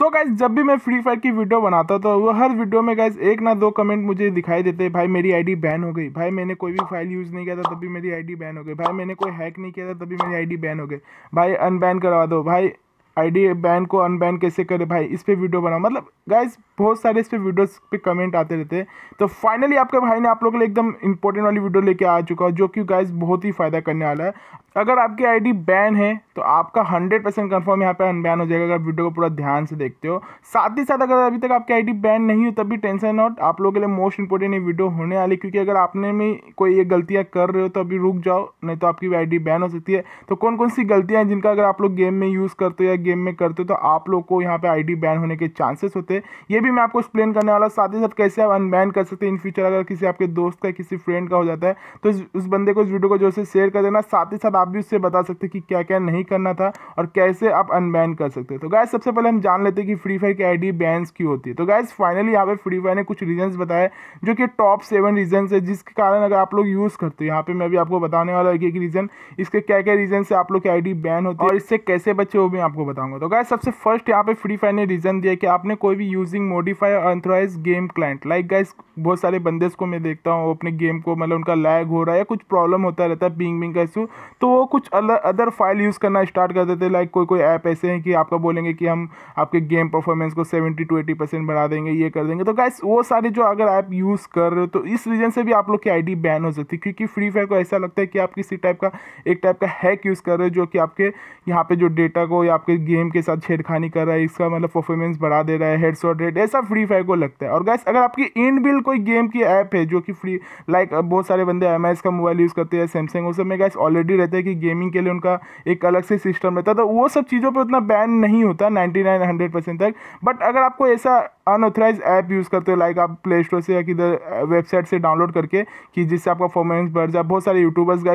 सो so guys जब भी मैं फ्री फायर की वीडियो बनाता तो वो हर वीडियो में गाइज़ एक ना दो कमेंट मुझे दिखाई देते भाई मेरी आईडी बैन हो गई, भाई मैंने कोई भी फ़ाइल यूज़ नहीं किया था, तभी मेरी आईडी बैन हो गई, भाई मैंने कोई हैक नहीं किया था, तभी मेरी आईडी बैन हो गई, भाई अनबैन करवा दो, भाई आईडी बैन को अनबैन कैसे करे, भाई इस पर वीडियो बनाओ। मतलब गाइज़ बहुत सारे इस पर वीडियोस पे कमेंट आते रहते तो फाइनली आपके भाई ने आप लोगों के लिए एकदम इंपॉर्टेंट वाली वीडियो लेके आ चुका जो कि गाइज़ बहुत ही फ़ायदा करने वाला है। अगर आपकी आईडी बैन है तो आपका हंड्रेड परसेंट कन्फर्म यहाँ पे अनबैन हो जाएगा अगर वीडियो को पूरा ध्यान से देखते हो। साथ ही साथ अगर अभी तक आपकी आईडी बैन नहीं हो तब भी टेंशन नॉट आप लोगों के लिए मोस्ट इंपॉर्टेंट ये वीडियो होने वाली क्योंकि अगर आपने में कोई ये गलतियाँ कर रहे हो तो अभी रुक जाओ, नहीं तो आपकी आईडी बैन हो सकती है। तो कौन कौन सी गलतियाँ हैं जिनका अगर आप लोग गेम में यूज़ करते हो या गेम में करते हो तो आप लोग को यहाँ पर आई बैन होने के चांसेस होते हैं। ये भी मैं आपको एक्सप्लेन करने वाला साथ ही साथ कैसे आप अनबैन कर सकते हैं इन फ्यूचर अगर किसी आपके दोस्त का, किसी फ्रेंड का हो जाता है तो उस बंदे को इस वीडियो को जो से शेयर कर देना। साथ ही साथ आप भी उससे बता सकते कि क्या क्या नहीं करना था और कैसे आप अनबैन कर सकते तो गैस सबसे पहले हम जान लेते हैं कि फ्री फायर की आईडी बैन्स क्यों होती है। तो गैस फाइनली यहाँ पे फ्री फायर ने कुछ रीजंस बताए जो कि टॉप सेवन रीजन है, जिसके कारण अगर आप लोग यूज़ करते हो, यहाँ पे मैं भी आपको बताने वाला एक एक रीज़न इसके क्या क्या रीजन से आप लोग की आई बैन होती है और इससे कैसे बच्चे वो भी आपको बताऊँगा। तो गैस सबसे फ़र्स्ट यहाँ पे फ्री फायर ने रीजन दिया कि आपने कोई भी using modify unauthorise game client like guys बहुत सारे बंदे को मैं देखता हूँ अपने गेम को मतलब उनका लैग हो रहा है या कुछ प्रॉब्लम होता रहता है बिंग बिंग का इशू तो वो कुछ अदर फ़ाइल यूज़ करना स्टार्ट कर देते लाइक कोई कोई ऐप ऐसे हैं कि आपका बोलेंगे कि हम आपके गेम परफॉर्मेंस को सेवेंटी टू एटी परसेंट बढ़ा देंगे, ये कर देंगे। तो गैस वो सारे जो अगर ऐप यूज़ कर रहे हो तो इस रीजन से भी आप लोग की आईडी बैन हो सकती है, क्योंकि फ्री फायर को ऐसा लगता है कि आप किसी टाइप का, एक टाइप का हैक यूज़ कर रहे हो, जो कि आपके यहाँ पे जो डेटा को या आपके गेम के साथ छेड़खानी कर रहा है, इसका मतलब परफॉर्मेंस बढ़ा दे रहा है हेड शॉट रेट ऐसा फ्री फायर को लगता है। और गैस अगर आपकी इन बिल कोई गेम की ऐप है, जो कि फ्री लाइक बहुत सारे बंदे एम का मोबाइल यूज़ करते हैं सैमसंग उस में गैस ऑलरेडी रहते हैं कि गेमिंग के लिए उनका एक अलग से सिस्टम रहता तो वो सब चीज़ों पर उतना बैन नहीं होता नाइन्टी नाइन हंड्रेड परसेंट तक। बट अगर आपको ऐसा अनऑथराइज ऐप यूज़ करते हो लाइक आप प्ले स्टोर से या किधर वेबसाइट से डाउनलोड करके, कि जिससे आपका परफॉर्मेंस बढ़ जाए। बहुत सारे यूट्यूबर्स का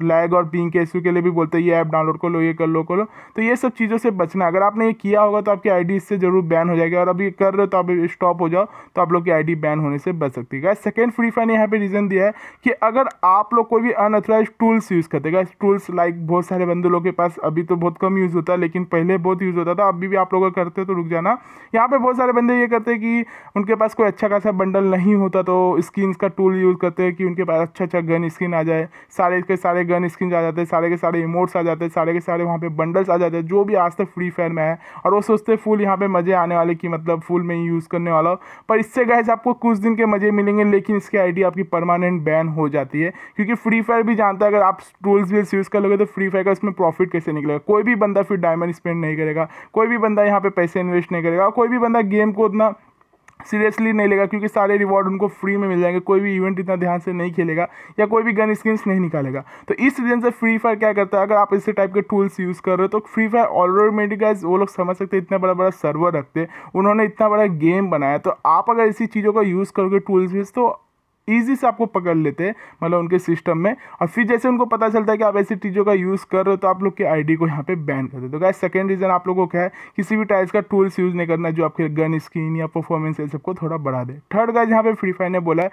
लैग और पिंग के इशू के लिए भी बोलते हैं, ये ऐप डाउनलोड कर लो, ये कर लो कर लो। तो ये सब चीज़ों से बचना अगर आपने ये किया होगा तो आपकी आईडी इससे ज़रूर बैन हो जाएगी और अभी कर रहे हो तो आप स्टॉप हो जाओ तो आप लोग की आईडी बैन होने से बच सकती है। सेकेंड फ्री फायर ने यहाँ पे रीज़न दिया है कि अगर आप लोग कोई भी अनऑथराइज टूल्स यूज़ करते हैं। टूल्स लाइक बहुत सारे बंदे लोग के पास अभी तो बहुत कम यूज़ होता है, लेकिन पहले बहुत यूज़ होता था, अभी भी आप लोग करते हो तो रुक जाना। यहाँ पर बहुत सारे बंदे ये करते हैं कि उनके पास कोई अच्छा खासा बंडल नहीं होता तो स्किन का टूल यूज़ करते हैं कि उनके पास अच्छा अच्छा गन स्किन आ जाए, सारे के सारे गन स्किन आ जाते हैं, सारे के सारे इमोट्स आ जाते हैं, सारे के सारे वहाँ पे बंडल्स आ जाते हैं, जो भी आज तक फ्री फायर में है। और वो सोचते फुल यहाँ पे मज़े आने वाले कि मतलब फुल में ही यूज़ करने वाला पर इससे गैस आपको कुछ दिन के मज़े मिलेंगे, लेकिन इसकी आईडी आपकी परमानेंट बैन हो जाती है। क्योंकि फ्री फायर भी जानता है, अगर आप टूल्स वील्स यूज़ कर लोगे तो फ्री फायर का इसमें प्रॉफिट कैसे निकलेगा? कोई भी बंदा फिर डायमंड स्पेंड नहीं करेगा, कोई भी बंदा यहाँ पे पैसे इन्वेस्ट नहीं करेगा कोई भी बंदा गेम को उतना सीरियसली नहीं लेगा, क्योंकि सारे रिवॉर्ड उनको फ्री में मिल जाएँगे, कोई भी इवेंट इतना ध्यान से नहीं खेलेगा, या कोई भी गन स्किन्स नहीं निकालेगा। तो इस रीजन से फ्री फायर क्या करता है, अगर आप इसी टाइप के टूल्स यूज़ कर रहे हो तो फ्री फायर ऑलरेडी गाइज़ वो लोग समझ सकते हैं, इतना बड़ा बड़ा सर्वर रखते हैं, उन्होंने इतना बड़ा गेम बनाया। तो आप अगर इसी चीज़ों का यूज़ करोगे टूल्स में तो ईजी से आपको पकड़ लेते हैं मतलब उनके सिस्टम में। और फिर जैसे उनको पता चलता है कि आप ऐसी चीज़ों का यूज़ कर रहे हो तो आप लोग के आईडी को यहाँ पे बैन कर देते तो गाइस सेकंड रीज़न आप लोगों को क्या है, किसी भी टाइप्स का टूल्स यूज़ नहीं करना, जो आपके गन स्क्रीन या परफॉर्मेंस ये सबको थोड़ा बढ़ा दे। थर्ड गाइज़ यहाँ पे फ्री फायर ने बोला है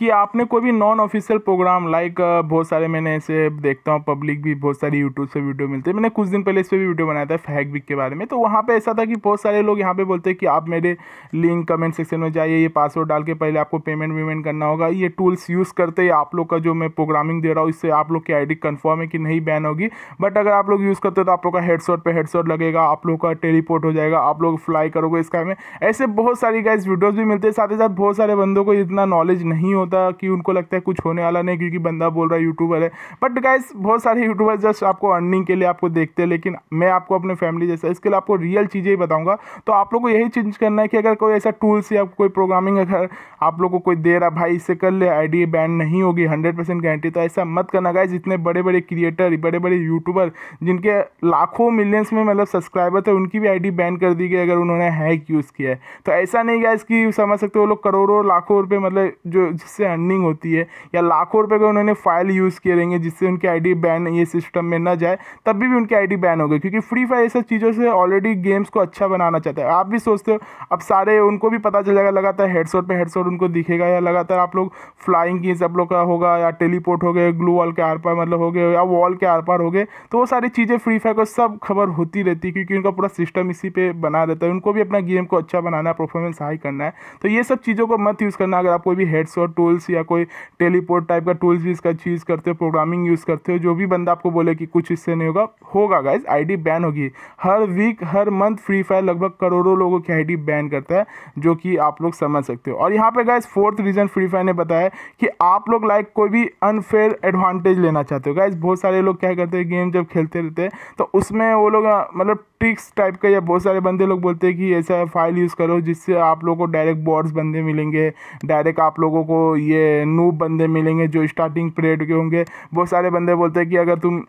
कि आपने कोई भी नॉन ऑफिशियल प्रोग्राम लाइक बहुत सारे मैंने ऐसे देखता हूँ पब्लिक भी बहुत सारी यूट्यूब से वीडियो मिलते हैं। मैंने कुछ दिन पहले इस पर भी वीडियो बनाया था फैक विक के बारे में। तो वहाँ पे ऐसा था कि बहुत सारे लोग यहाँ पे बोलते हैं कि आप मेरे लिंक कमेंट सेक्शन में जाइए, ये पासवर्ड डाल के पहले आपको पेमेंट वेमेंट करना होगा। ये टूल्स यूज़ करते हैं आप लोग का जो मैं प्रोग्रामिंग दे रहा हूँ, इससे आप लोग की आई कन्फर्म है कि नहीं बैन होगी। बट अगर आप लोग यूज़ करते हो तो आप लोग का हेडसॉट पर हेडसॉट लगेगा, आप लोग का टेलीपोर्ट हो जाएगा, आप लोग फ्लाई करोगे इसका में। ऐसे बहुत सारी गाइज़ वीडियोज़ भी मिलते हैं। साथ ही साथ बहुत सारे बंदों को इतना नॉलेज नहीं होता कि उनको लगता है कुछ होने वाला नहीं क्योंकि बंदा बोल रहा है यूट्यूबर है। बट गाइस बहुत सारे यूट्यूबर जस्ट आपको अर्निंग के लिए आपको देखते हैं, लेकिन मैं आपको अपने फैमिली जैसा, इसके लिए आपको रियल चीज़ें ही बताऊँगा। तो आप लोग को यही चेंज करना है कि अगर कोई ऐसा टूल्स या कोई प्रोग्रामिंग अगर आप लोग को कोई दे रहा, भाई इससे कर ले आईडी बैन नहीं होगी हंड्रेड परसेंट गारंटी तो ऐसा मत करना गाइज़ इतने बड़े बड़े क्रिएटर बड़े बड़े यूट्यूबर जिनके लाखों मिलियंस में मतलब सब्सक्राइबर थे, उनकी भी आईडी बैन कर दी गई, अगर उन्होंने हैक यूज़ किया है। तो ऐसा नहीं गाइज़ कि समझ सकते हो लोग करोड़ों, लाखों रुपये मतलब जो जिससे अर्निंग होती है या लाखों रुपए का उन्होंने फ़ाइल यूज़ किए रहेंगे जिससे उनकी आईडी बैन ये सिस्टम में ना जाए तब भी, भी उनकी आईडी बैन हो गई। क्योंकि फ्री फायर ये सब चीज़ों से ऑलरेडी गेम्स को अच्छा बनाना चाहता है। आप भी सोचते हो अब सारे उनको भी पता चल जाएगा लगातार हेडसोट पर हेडसोट उनको दिखेगा या लगातार आप लोग फ्लाइंग की सब लोग का होगा या टेलीपोर्ट हो गए ग्लू वॉल के आर पार मतलब हो गए या वॉल के आर पार हो गए तो वो सारी चीज़ें फ्री फायर को सब खबर होती रहती है क्योंकि उनका पूरा सिस्टम इसी पे बना रहता है। उनको भी अपना गेम को अच्छा बनाना है परफॉर्मेंस हाई करना है। तो ये सब चीज़ों को मत यूज़ करना। अगर आप कोई भी हेडसोट टूल्स या कोई टेलीपोर्ट टाइप का टूल्स भी इसका चीज़ करते हो प्रोग्रामिंग यूज़ करते हो, जो भी बंदा आपको बोले कि कुछ इससे नहीं होगा होगा गाइज़ आईडी बैन होगी। हर वीक हर मंथ फ्री फायर लगभग करोड़ों लोगों की आईडी बैन करता है, जो कि आप लोग समझ सकते हो। और यहाँ पे guys fourth reason free fire ने बताया कि आप लोग लाइक कोई भी अनफेयर एडवांटेज लेना चाहते हो। गाइज़ बहुत सारे लोग क्या करते हैं गेम जब खेलते रहते हैं तो उसमें वो लोग मतलब ट्रिक्स टाइप का, या बहुत सारे बंदे लोग बोलते हैं कि ऐसा फ़ाइल यूज़ करो जिससे आप लोगों को डायरेक्ट बॉर्ड्स बंदे मिलेंगे डायरेक्ट आप लोगों को ये नूब बंदे मिलेंगे जो स्टार्टिंग पीरियड के होंगे। बहुत सारे बंदे बोलते हैं कि अगर तुम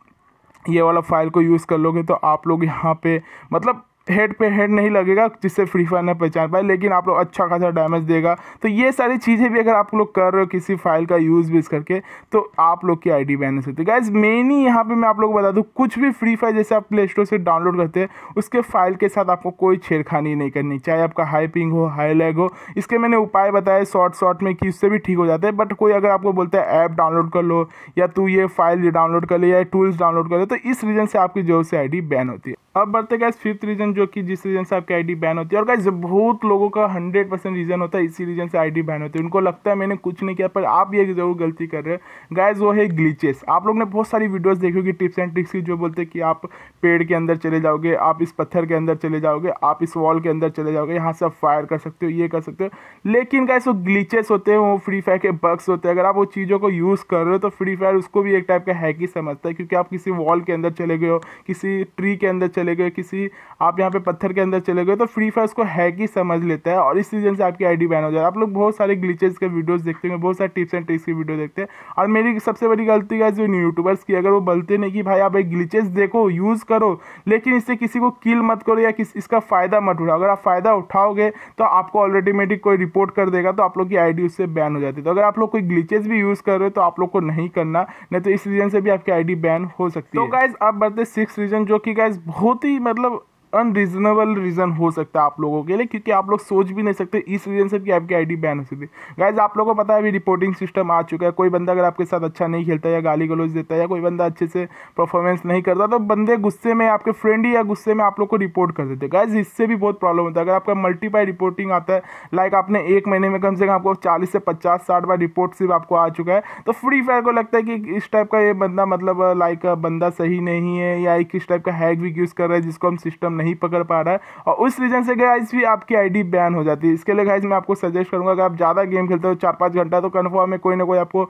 ये वाला फ़ाइल को यूज़ कर लोगे तो आप लोग यहाँ पे मतलब हेड पे हेड नहीं लगेगा, जिससे फ्री फायर ना पहचान पाए, लेकिन आप लोग अच्छा खासा डैमेज देगा। तो ये सारी चीज़ें भी अगर आप लोग कर रहे हो किसी फ़ाइल का यूज़ भी करके तो आप लोग की आईडी बैन हो सकती है। गाइज़ मेनली यहाँ पे मैं आप लोग बता दूँ, कुछ भी फ्री फायर जैसे आप प्ले स्टोर से डाउनलोड करते हैं, उसके फ़ाइल के साथ आपको कोई छेड़खानी नहीं करनी, चाहे आपका हाई पिंग हो हाई लैग हो। इसके मैंने उपाय बताए शॉर्ट शॉर्ट में कि उससे भी ठीक हो जाता है बट कोई अगर आपको बोलता है ऐप डाउनलोड कर लो, या तू ये फ़ाइल डाउनलोड कर ले, या टूल्स डाउनलोड कर ले तो इस रीज़न से आपकी जो से आईडी बैन होती है। अब बढ़ते गैस फिफ्थ रीजन जो कि जिस रीजन से आपकी आईडी बैन होती है। और गैस बहुत लोगों का हंड्रेड परसेंट रीजन होता है, इसी रीजन से आईडी बैन होती है। उनको लगता है मैंने कुछ नहीं किया, पर आप ये ज़रूर गलती कर रहे हैं। गैस वो है ग्लीचेस आप लोग ने बहुत सारी वीडियोस देखी होगी टिप्स एंड ट्रिक्स की, जो बोलते हैं कि आप पेड़ के अंदर चले जाओगे, आप इस पत्थर के अंदर चले जाओगे, आप इस वॉल के अंदर चले जाओगे, यहाँ से आप फायर कर सकते हो, ये कर सकते हो। लेकिन गैस वो ग्लीचेस होते हैं, वो फ्री फायर के बग्स होते हैं। अगर आप वो चीज़ों को यूज़ कर रहे हो तो फ्री फायर उसको भी एक टाइप का हैक ही समझता है, क्योंकि आप किसी वॉल के अंदर चले गए हो, किसी ट्री के अंदर चले गए किसी आप यहाँ पे पत्थर के अंदर चले गए तो फ्री फायर उसको हैक ही समझ लेता है और इस रीजन से आपकी आईडी बैन हो जाए आप लोग बहुत सारे ग्लिचेस के वीडियोस देखते हैं बहुत सारे टिप्स एंड ट्रिक्स की वीडियो देखते हैं। और मेरी सबसे बड़ी गलती है जो यूट्यूबर्स की अगर वो बोलते नहीं कि भाई आप एक ग्लिचेस देखो यूज़ करो लेकिन इससे किसी को किल मत करो या किस इसका फ़ायदा मत उठाओ। अगर आप फ़ायदा उठाओगे तो आपको ऑलरेडीमेटिक कोई रिपोर्ट कर देगा तो आप लोग की आई उससे बैन हो जाती है। तो अगर आप लोग कोई ग्लिचेस भी यूज़ कर रहे हो तो आप लोग को नहीं करना नहीं तो इस रीजन से भी आपकी आईडी बैन हो सकती है। तो गाइज़ अब बढ़ते सिक्स रीजन जो कि गाइज़ बहुत ही मतलब अनरीजनेबल रीज़न हो सकता है आप लोगों के लिए, क्योंकि आप लोग सोच भी नहीं सकते इस रीज़न से कि आपकी आईडी बैन हो सकती। है गाइज़ आप लोगों को पता है अभी रिपोर्टिंग सिस्टम आ चुका है। कोई बंदा अगर आपके साथ अच्छा नहीं खेलता या गाली गलोज देता है या कोई बंदा अच्छे से परफॉर्मेंस नहीं करता तो बंदे गुस्से में, आपके फ्रेंड ही या गुस्से में आप लोग को रिपोर्ट कर देते। गाइज़ इससे भी बहुत प्रॉब्लम होता है। अगर आपका मल्टीपाई रिपोर्टिंग आता है लाइक आपने एक महीने में कम से कम आपको चालीस से पचास, साठ बार रिपोर्ट सिर्फ़ आपको आ चुका है तो फ्री फायर को लगता है कि इस टाइप का ये बंदा मतलब लाइक बंदा सही नहीं है या किस टाइप का हैक भी यूज़ कर रहा है जिसको हम सिस्टम नहीं पकड़ पा रहा है और उस रीजन से गाइज़ भी आपकी आईडी बैन हो जाती है। इसके लिए गाइज़ मैं आपको सजेस्ट करूँगा अगर आप ज़्यादा गेम खेलते हो, चार पाँच घंटा तो कन्फर्म है कोई ना कोई आपको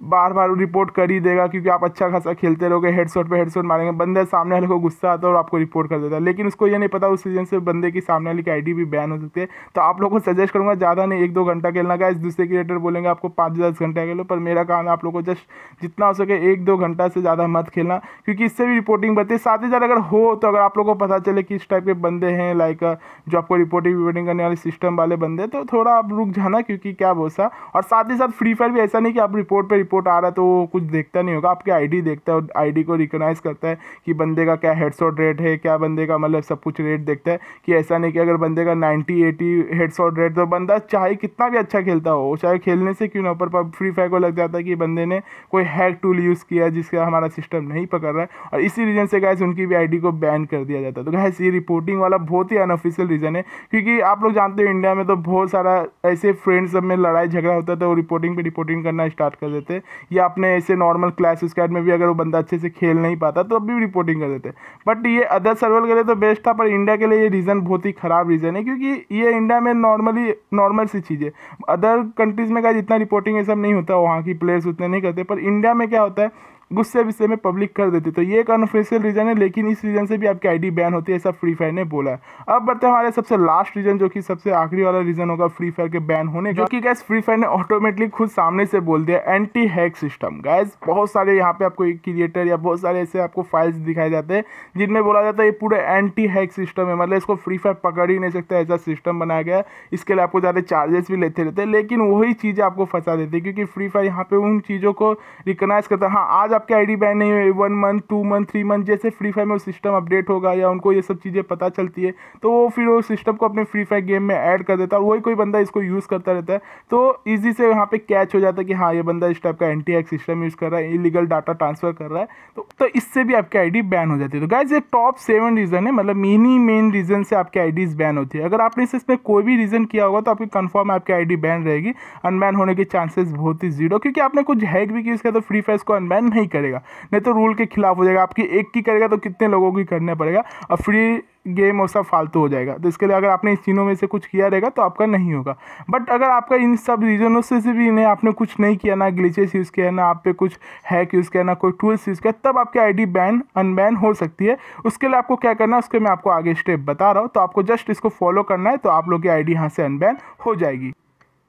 बार बार रिपोर्ट कर ही देगा क्योंकि आप अच्छा खासा खेलते रहोगे हेडशॉट पे हेडशॉट मारेंगे, बंदे सामने वाले को गुस्सा आता है और आपको रिपोर्ट कर देता है। लेकिन उसको ये नहीं पता उस सीज़न से बंदे की सामने वाली की आईडी भी बैन हो सकती है। तो आप लोगों को सजेस्ट करूँगा, ज़्यादा नहीं, एक दो घंटा खेलना। का इस दूसरे क्रिएटर बोलेंगे, आपको पाँच दस घंटा खेलो, पर मेरा काम है आप लोग को जस्ट जितना हो सके एक दो घंटा से ज़्यादा मत खेलना, क्योंकि इससे भी रिपोर्टिंग बढ़ती है। साथ ही साथ अगर हो तो अगर आप लोग को पता चले कि इस टाइप के बंदे हैं लाइक जो आपको रिपोर्टिंग रिपोर्टिंग करने वाले सिस्टम वाले बंदे तो थोड़ा आप रुक जाना, क्योंकि क्या बोसा और साथ ही साथ फ्री फायर भी ऐसा नहीं कि आप रिपोर्ट पर रिपोर्ट आ रहा है तो कुछ देखता नहीं होगा। आपकी आईडी देखता है आईडी को रिकोनाइज करता है कि बंदे का क्या हेडशॉट रेट है, क्या बंदे का मतलब सब कुछ रेट देखता है कि ऐसा नहीं कि अगर बंदे का नाइन्टी एटी हेडशॉट रेट तो बंदा चाहे कितना भी अच्छा खेलता हो चाहे खेलने से क्यों ना ऊपर फ्री फायर को लग जाता है कि बंदे ने कोई हैक टूल यूज़ किया जिसका हमारा सिस्टम नहीं पकड़ रहा है। और इसी रीज़न से गैस उनकी भी आईडी को बैन कर दिया जाता है। तो गैस ये रिपोर्टिंग वाला बहुत ही अनऑफिशियल रीज़न है, क्योंकि आप लोग जानते हो इंडिया में तो बहुत सारा ऐसे फ्रेंड्स सब में लड़ाई झगड़ा होता है तो वो रिपोर्टिंग पे रिपोर्टिंग करना स्टार्ट कर देते हैं। या अपने ऐसे नॉर्मल क्लास स्क्वाड में भी अगर वो बंदा अच्छे से खेल नहीं पाता तो अभी भी रिपोर्टिंग कर देते बट ये अदर सर्वल के लिए तो बेस्ट था, पर इंडिया के लिए ये रीज़न बहुत ही ख़राब रीज़न है, क्योंकि ये इंडिया में नॉर्मली नॉर्मल सी चीज़ है। अदर कंट्रीज़ में क्या जितना रिपोर्टिंग ये सब नहीं होता, वहाँ की प्लेयर्स उतने नहीं करते, पर इंडिया में क्या होता है गुस्से गुस्से में पब्लिक कर देती तो ये एक अनऑफिशियल रीज़न है, लेकिन इस रीज़न से भी आपकी आईडी बैन होती है, ऐसा फ्री फायर ने बोला है। अब बढ़ते हैं हमारे सबसे लास्ट रीज़न जो कि सबसे आखिरी वाला रीज़न होगा फ्री फायर के बैन होने का। जो कि गैस फ्री फायर ने ऑटोमेटिकली खुद सामने से बोल दिया एंटी हैक सिस्टम गैस बहुत सारे यहाँ पे आपको क्रिएटर या बहुत सारे ऐसे आपको फाइल्स दिखाए जाते हैं, जिनमें बोला जाता है ये पूरा एंटी हैक सिस्टम है। मतलब इसको फ्री फायर पकड़ ही नहीं सकता, ऐसा सिस्टम बनाया गया इसके लिए आपको ज़्यादा चार्जेस भी लेते रहते हैं, लेकिन वही चीज़ें आपको फंसा देती है, क्योंकि फ्री फायर यहाँ पे उन चीज़ों को रिकनाइज करता है। हाँ आज आपकी आईडी बैन नहीं हुई one month two month three month जैसे फ्री फायर में सिस्टम अपडेट होगा या उनको ये सब चीज़ें पता चलती है तो वो फिर वो सिस्टम को अपने फ्री फायर गेम में ऐड कर देता है वही कोई बंदा इसको यूज़ करता रहता है। तो ईजी से यहाँ पे कैच हो जाता है कि हाँ ये बंदा इस टाइप का एंटी हैक सिस्टम यूज़ कर रहा है इलीगल डाटा ट्रांसफ़र कर रहा है तो, तो इससे भी आपकी आईडी बैन हो जाती है। तो गाइज़ ये टॉप सेवन रीज़न है मतलब मिनी मेन रीज़न से आपकी आईडीज बैन होती है। अगर आपने इसमें कोई भी रीज़न किया होगा तो आपकी कन्फर्म आपकी आईडी बैन रहेगी। अनबैन होने के चांसेस बहुत ही ज़ीरो क्योंकि आपने कुछ हैक भी किया तो फ्री फायर को अनबैन नहीं करेगा। नहीं तो रूल के खिलाफ हो जाएगा। आपकी एक की करेगा तो कितने लोगों की करना पड़ेगा और फ्री गेम और सब फालतू हो जाएगा। तो इसके लिए अगर आपने इस तीनों में से कुछ किया रहेगा तो आपका नहीं होगा। बट अगर आपका इन सब रीजनों से भी नहीं, आपने कुछ नहीं किया ना ग्लिचेस यूज़ किया, ना आप पे कुछ हैक यूज़ किया, ना कोई टूल्स यूज़ किया, तब आपकी आईडी बैन अनबैन हो सकती है। उसके लिए आपको क्या करना है, उसके मैं आपको आगे स्टेप बता रहा हूँ। तो आपको जस्ट इसको फॉलो करना है तो आप लोग की आईडी यहाँ से अनबैन हो जाएगी।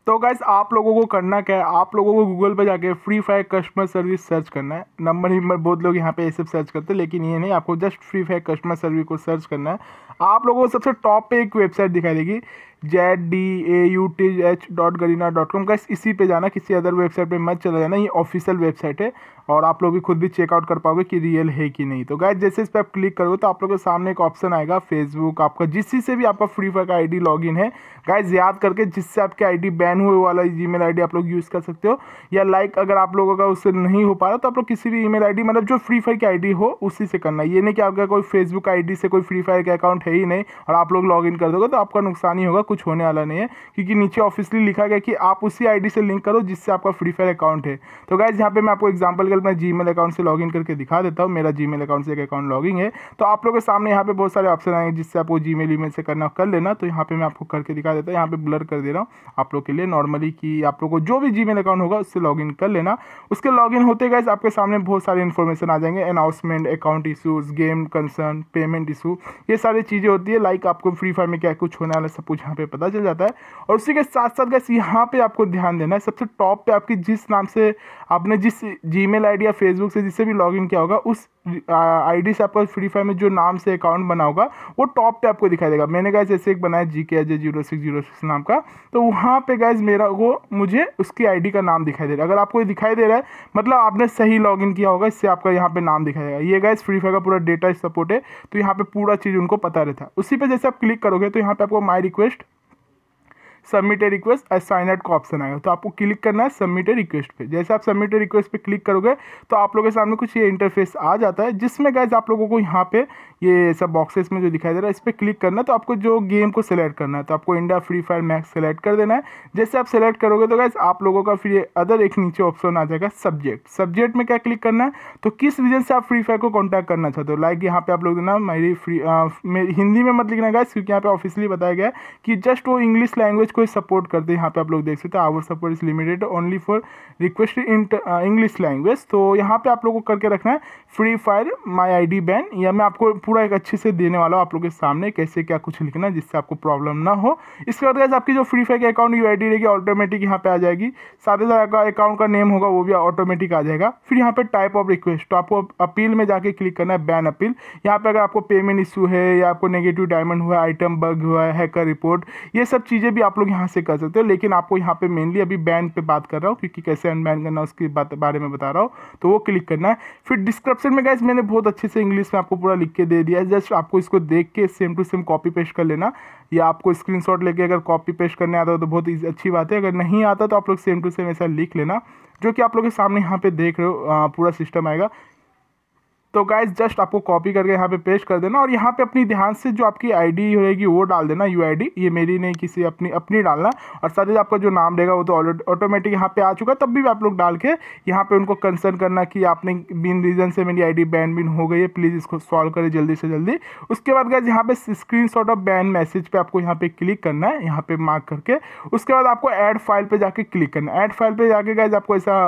तो गैस आप लोगों को करना क्या है? आप लोगों को गूगल पे जाके free fire customer service search करना है। नंबर ही बहुत लोग यहाँ पे ये सब सर्च करते हैं, लेकिन ये नहीं, आपको just free fire customer service को सर्च करना है। आप लोगों को सबसे टॉप पे एक वेबसाइट दिखाई देगी Z D A U T H dot Garena dot com का इसी पे जाना, किसी अदर वेबसाइट पे मत चला जाना, ये ऑफिशियल वेबसाइट है और आप लोग भी खुद भी चेकआउट कर पाओगे कि रियल है कि नहीं। तो गाइज़ जैसे इस पर आप क्लिक करोगे तो आप लोगों के सामने एक ऑप्शन आएगा फेसबुक आपका, जिससे से भी आपका फ्री फायर का आईडी लॉगिन है। गाइज़ याद करके जिससे आपकी आईडी बैन हुए वाला जीमेल आईडी आप लोग यूज़ कर सकते हो। या लाइक अगर आप लोगों का उससे नहीं हो पा रहा तो आप लोग किसी भी ईमेल आईडी मतलब जो फ्री फायर की आईडी हो, उसी से करना। ये नहीं कि आपका कोई फेसबुक आईडी से कोई फ्री फायर का अकाउंट है ही नहीं और आप लोग लॉग कर दोगे तो आपका नुकसान ही होगा, कुछ होने वाला नहीं है। क्योंकि नीचे ऑफिसली लिखा गया कि आप उसी आईडी से लिंक करो जिससे आपका फ्री फायर अकाउंट है। तो गाइज़ यहाँ पे मैं आपको एग्ज़ाम्पल के अपना जी अकाउंट से लॉगिन करके दिखा देता हूँ। मेरा जी अकाउंट से एक अकाउंट लॉगिंग है। तो आप लोगों के सामने यहाँ पे बहुत सारे ऑप्शन आएँगे जिससे आपको जी मेल से करना कर लेना। तो यहाँ पे मैं आपको करके दिखा देता हूँ। यहाँ पे ब्लर कर दे रहा हूँ आप लोग के लिए नॉर्मली कि आप लोग को जो भी जी अकाउंट होगा उससे लॉगिन कर लेना। उसके लॉगिन होते गए आपके सामने बहुत सारे इन्फॉर्मेशन आ जाएँगे। Announcement account issues game concern payment issue ये सारी चीज़ें होती है लाइक आपको फ्री फायर में क्या कुछ होने वाला सब कुछ यहाँ पे पता चल जाता है। और उसी के साथ साथ गैस यहाँ पे आपको ध्यान देना है, सबसे टॉप पे आपकी जिस नाम से आपने जिस जी मेल या फेसबुक से जिससे भी लॉगिन किया होगा, उस आईडी से आपका फ्री फायर में जो नाम से अकाउंट बना होगा, वो टॉप पे आपको दिखाई देगा। मैंने गैस ऐसे एक बनाया G K Ajay zero six zero six नाम का। तो वहाँ पे गैस मेरा वो, मुझे उसकी आईडी का नाम दिखाई दे रहा है। अगर आपको दिखाई दे रहा है मतलब आपने सही लॉगिन किया होगा, इससे आपका यहाँ पे नाम दिखाई देगा। ये गैस फ्री फायर का पूरा डेटा सपोर्ट है तो यहाँ पे पूरा चीज़ उनको पता रहता था। उसी पे जैसे आप क्लिक करोगे तो यहाँ पे आपको my request submit a request as sign out का ऑप्शन आएगा। तो आपको क्लिक करना है सबमिट ए रिक्वेस्ट पे। जैसे आप सबमिट ए रिक्वेस्ट पे क्लिक करोगे तो आप लोगों के सामने कुछ ये इंटरफेस आ जाता है, जिसमें गैस आप लोगों को यहाँ पे ये सब बॉक्सेस में जो दिखाई दे रहा है, इस पर क्लिक करना है। तो आपको जो गेम को सिलेक्ट करना है तो आपको India free fire max select कर देना है। जैसे आप सेलेक्ट करोगे तो गैस आप लोगों का फिर अदर एक नीचे ऑप्शन आ जाएगा सब्जेक्ट सब्जेक्ट में क्या क्लिक करना है? तो किस रीजन से आप फ्री फायर को कॉन्टैक्ट करना चाहते हो? लाइक यहाँ पे आप लोग ना मेरी फ्री मेरी हिंदी में मत लिखना गैस क्योंकि यहाँ पे ऑफिशियली बताया गया कि जस्ट वो इंग्लिश लैंग्वेज को ही सपोर्ट करते हैं। यहाँ पे आप लोग देख सकते हैं our support is limited only for request in English language तो यहाँ पे आप लोगों को करके रखना है free fire my I D ban या मैं आपको पूरा एक अच्छे से देने वाला हूँ आप लोगों के सामने, कैसे क्या कुछ लिखना है जिससे आपको प्रॉब्लम ना हो। इसके बाद गैस आपकी जो फ्री फायर की अकाउंट यू आई रहेगी ऑटोमेटिक यहाँ पे आ जाएगी। ही साथ अकाउंट का नेम होगा, वो भी ऑटोमेटिक आ जाएगा। फिर यहाँ पे टाइप ऑफ़ रिक्वेस्ट तो आपको अपील में जाके क्लिक करना है बैन अपील यहाँ पे अगर आपको पेमेंट इशू है, या आपको नेगेटिव डायमंड हुआ आइटम बग हुआ है हैकर रिपोर्ट ये सब चीज़ें भी आप यहाँ से कर सकते हो, लेकिन आपको यहाँ पे मेनली अभी बैन पे बात कर रहा हूँ, क्योंकि कैसे अनबैन करना उसके बारे में बता रहा हूँ तो वो क्लिक करना है। फिर डिस्क्रिप्शन में गैस मैंने बहुत अच्छे से इंग्लिश में आपको पूरा लिख के दे दिया है। जस्ट आपको इसको देख के same to same copy paste कर लेना, या आपको स्क्रीनशॉट लेके अगर कॉपी पेस्ट करने आता हो तो बहुत अच्छी बात है। अगर नहीं आता तो आप लोग सेम टू सेम ऐसा लिख लेना, जो कि आप लोग के सामने यहाँ पे देख रहे हो पूरा सिस्टम आएगा। तो गाइज़ जस्ट आपको कॉपी करके यहाँ पे पेस्ट कर देना और यहाँ पे अपनी ध्यान से जो आपकी आईडी रहेगी, वो डाल देना यू ये मेरी नहीं, किसी अपनी अपनी डालना। और साथ ही आपका जो नाम रहेगा, वो तो ऑटोमेटिक यहाँ पे आ चुका तब भी आप लोग डाल के यहाँ पे उनको कंसर्न करना कि आपने बिन रीजन से मेरी आई डी बैन बिन हो गई है। प्लीज़ इसको सॉल्व करें जल्दी से जल्दी। उसके बाद गाइज़ यहाँ पे स्क्रीन ऑफ़ बैन मैसेज पे आपको यहाँ पे क्लिक करना है, यहाँ पे मार्क करके। उसके बाद आपको एड फ़ाइल पे जाके क्लिक करना है। एड फ़ाइल पे जाके गाइज़ आपको ऐसा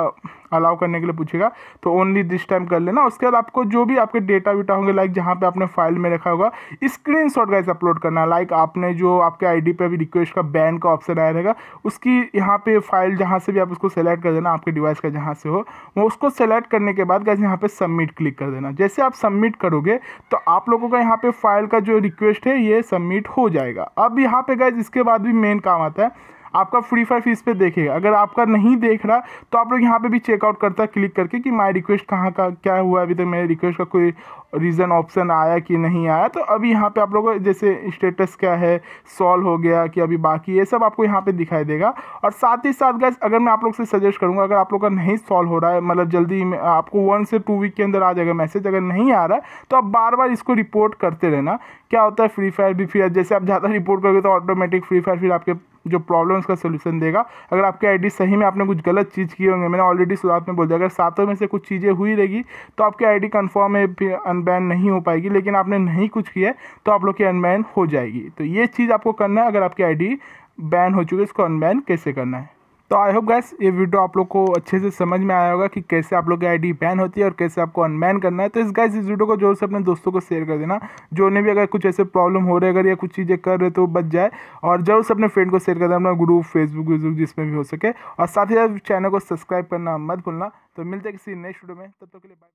अलाउ करने के लिए पूछेगा तो ओनली दिस टाइम कर लेना। उसके बाद आपको जो भी आपके डेटा वीटा होंगे लाइक जहाँ पे आपने फ़ाइल में रखा होगा स्क्रीन शॉट गाइस अपलोड करना। लाइक आपने जो आपके आईडी पे अभी रिक्वेस्ट का बैन का ऑप्शन आया रहेगा, उसकी यहाँ पे फ़ाइल जहाँ से भी आप उसको सेलेक्ट कर देना, आपके डिवाइस का जहाँ से हो, वो उसको सेलेक्ट करने के बाद गाइस यहाँ पे सबमिट क्लिक कर देना। जैसे आप सबमिट करोगे तो आप लोगों का यहाँ पे फ़ाइल का जो रिक्वेस्ट है, ये सबमिट हो जाएगा। अब यहाँ पे गाइज़ इसके बाद भी मेन काम आता है। आपका फ्री फायर फ़ीस पे देखेगा। अगर आपका नहीं देख रहा तो आप लोग यहाँ पे भी चेकआउट करता क्लिक करके कि माई रिक्वेस्ट कहाँ का, क्या हुआ अभी तक? मेरे रिक्वेस्ट का कोई रीज़न ऑप्शन आया कि नहीं आया? तो अभी यहाँ पे आप लोगों जैसे स्टेटस क्या है सॉल्व हो गया कि अभी बाकी ये सब आपको यहाँ पे दिखाई देगा। और साथ ही साथ गैस अगर मैं आप लोग से सजेस्ट करूँगा, अगर आप लोग का नहीं सॉल्व हो रहा है मतलब जल्दी आपको वन से टू वीक के अंदर आ जाएगा मैसेज अगर नहीं आ रहा है तो आप बार बार इसको रिपोर्ट करते रहना। क्या होता है फ्री फायर भी फिर, जैसे आप ज़्यादा रिपोर्ट करोगे तो ऑटोमेटिक फ्री फायर फिर आपके जो प्रॉब्लम उसका सोल्यूशन देगा। अगर आपकी आईडी सही में आपने कुछ गलत चीज़ किए होंगे, मैंने ऑलरेडी शुरुआत में बोल दिया, अगर सातों में से कुछ चीज़ें हुई रहेगी तो आपकी आईडी कन्फर्म है, फिर अनबैन नहीं हो पाएगी, लेकिन आपने नहीं कुछ किया तो आप लोग की अनबैन हो जाएगी। तो ये चीज़ आपको करना है, अगर आपकी आईडी बैन हो चुकी है, इसको अनबैन कैसे करना है? तो आई होप गैस ये वीडियो आप लोग को अच्छे से समझ में आया होगा कि कैसे आप लोग की आईडी बैन होती है और कैसे आपको अनबैन करना है। तो इस गैस इस वीडियो को ज़ोर से अपने दोस्तों को शेयर कर देना। जो उन्हें भी अगर कुछ ऐसे प्रॉब्लम हो रहे अगर या कुछ चीज़ें कर रहे तो बच जाए। और ज़रूर से अपने फ्रेंड को शेयर कर देना, अपना ग्रुप फेसबुक वेसबुक जिसमें भी हो सके। और साथ ही साथ चैनल को सब्सक्राइब करना मत भूलना। तो मिलते किसी नेक्स्ट वीडियो में। तब तक के लिए बाय